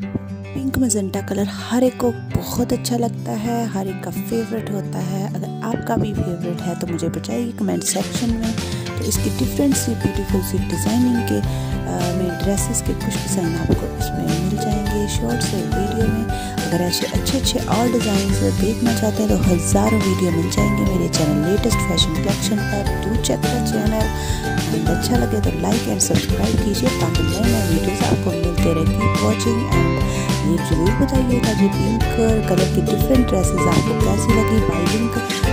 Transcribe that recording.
Pink magenta colour हर एक को बहुत अच्छा लगता है, हर एक का फेवरेट होता है। अगर आपका भी फेवरेट है तो मुझे बताइए कमेंट सेक्शन में। तो इसकी डिफरेंट सी ब्यूटीफुल सी डिज़ाइनिंग के में ड्रेसेस के कुछ डिज़ाइन आपको इसमें मिल जाएँगे शॉर्ट्स और वीडियो में। अगर ऐसे अच्छे अच्छे और डिज़ाइन देखना चाहते हैं तो हज़ारों वीडियो मिल जाएँगे मेरे चैनल लेटेस्ट फ़ैशन कलेक्शन पर। टू चेक चैनल अच्छा लगे तो लाइक एंड सब्सक्राइब कीजिए ताकि नए नए वीडियोज़ आपको मिलते रहे कीप वॉचिंग एंड ये ज़रूर बताइएगा कि पिंक कलर की डिफरेंट ड्रेसेस आपको कैसी लगी बाई लिंक